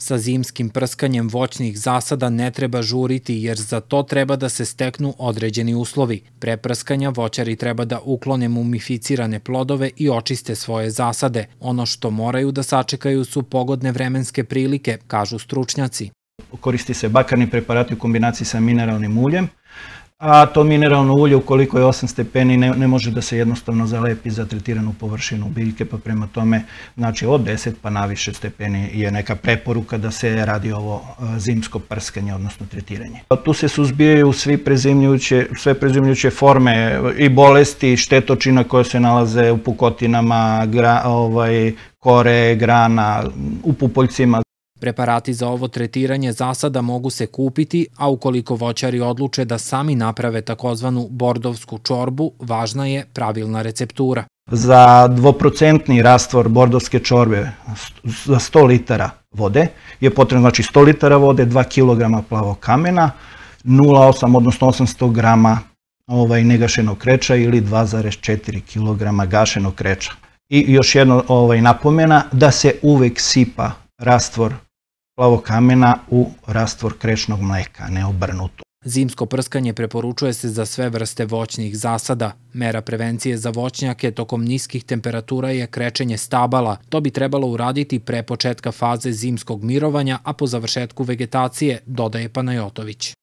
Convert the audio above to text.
Sa zimskim prskanjem voćnih zasada ne treba žuriti jer za to treba da se steknu određeni uslovi. Pre prskanja voćari treba da uklone mumificirane plodove i očiste svoje zasade. Ono što moraju da sačekaju su pogodne vremenske prilike, kažu stručnjaci. Koristi se bakarni preparati u kombinaciji sa mineralnim uljem, a to mineralno ulje ukoliko je 8 stepeni ne, ne može da se jednostavno zalepi za tretiranu površinu biljke, pa prema tome znači od 10 pa naviše stepeni je neka preporuka da se radi ovo zimsko prskanje, odnosno tretiranje. Tu se suzbijaju svi prezimljujuće, sve prezimljujuće forme i bolesti, štetočina koje se nalaze u pukotinama, gra, ovaj, kore, grana, u pupoljcima. Preparati za ovo tretiranje zasada mogu se kupiti, a ukoliko voćari odluče da sami naprave takozvanu bordovsku čorbu, važna je pravilna receptura. Za dvoprocentni rastvor bordovske čorbe za 100 litara vode je potrebno znači 100 litara vode, 2 kg plavog kamena, 0,8 odnosno 800 grama ovaj, negašenog kreča ili 2,4 kg gašenog kreča. I još jedno ovaj, napomena da se uvek sipa rastvor plavog kamena u rastvor krešnog mleka, ne obrnuto. Zimsko prskanje preporučuje se za sve vrste voćnih zasada. Mera prevencije za voćnjake tokom niskih temperatura je krečenje stabala. To bi trebalo uraditi pre početka faze zimskog mirovanja, a po završetku vegetacije, dodaje Panajotović.